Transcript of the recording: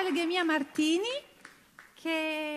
Algemia Martini che